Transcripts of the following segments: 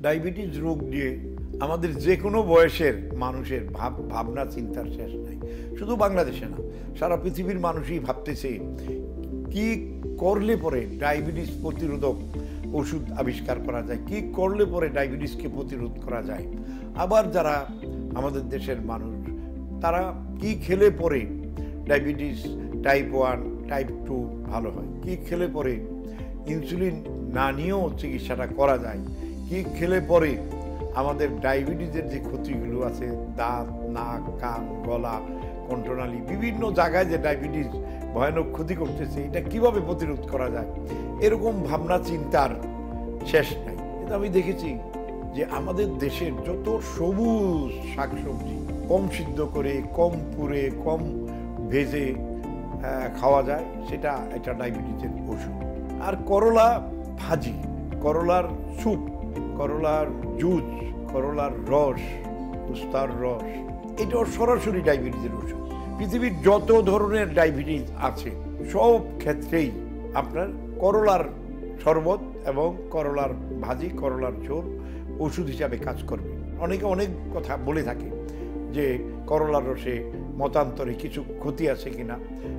Diabetes রোগ নিয়ে আমাদের যে কোনো বয়সের মানুষের ভাব, ভাবনা, চিন্তার শেষ নাই। শুধু বাংলাদেশে না, সারা পৃথিবীর মানুষই ভাবতেছে কি করলে পরে ডায়াবেটিস প্রতিরোধক ওষুধ আবিষ্কার করা যায়, কি করলে পরে ডায়াবেটিসকে প্রতিরোধ করা যায়। আবার যারা আমাদের দেশের মানুষ, তারা কি খেলে পরে diabetes type one type two ভালো হয়? কি খেলে পরে ইনসুলিন না নিয়েও চিকিৎসাটা করা যায়? কি খেলে পরে আমাদের ডায়াবেটিসের যে ক্ষতিগুলো আছে, দাঁত, নাক, কান, গলা, কণ্ঠনালী, বিভিন্ন জায়গায় যে ডায়াবেটিস ভয়ানক ক্ষতি করতেছে, এটা কীভাবে প্রতিরোধ করা যায়? এরকম ভাবনা, চিন্তার শেষ নাই। কিন্তু আমি দেখেছি যে আমাদের দেশের যত সবুজ শাকসবজি, কম সিদ্ধ করে, কম পুড়ে, কম ভেজে খাওয়া যায়, সেটা একটা ডায়াবেটিসের ওষুধ। আর করলা ভাজি, করলার স্যুপ করলার জুস, করলার রস উস্তার রস, এটাও সরাসরি ডায়াবেটিসের ওষুধ। পৃথিবীর যত ধরনের ডায়াবেটিস আছে, সব ক্ষেত্রেই আপনার করলার শরবত এবং করলার ভাজি, করলার ঝোল ওষুধ হিসাবে কাজ করবে। অনেকে অনেক কথা বলে থাকে যে করলার রসে মতান্তরে কিছু ক্ষতি আছে কিনা।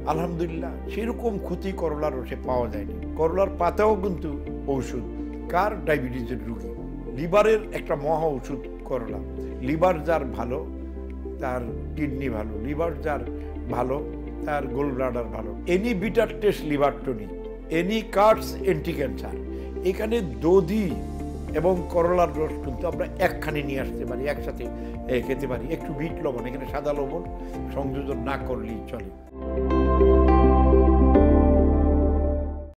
আলহামদুলিল্লাহ, সেরকম ক্ষতি করলার রসে পাওয়া যায়নি। করলার পাতাও কিন্তু ঔষধ। কার ডায়াবেটিসের রুগী? লিভারের একটা মহা ওষুধ করলা। লিভার যার ভালো, তার কিডনি ভালো। লিভার যার ভালো, তার গোল ব্লাডার ভালো। Any bitter taste liver tonic, any cards anti cancer. এখানে দধি এবং করলার রস কিন্তু আমরা একখানে নিয়ে আসতে পারি, একসাথে খেতে পারি। একটু বিট লবণ, এখানে সাদা লবণ সংযোজন না করলেই চলে।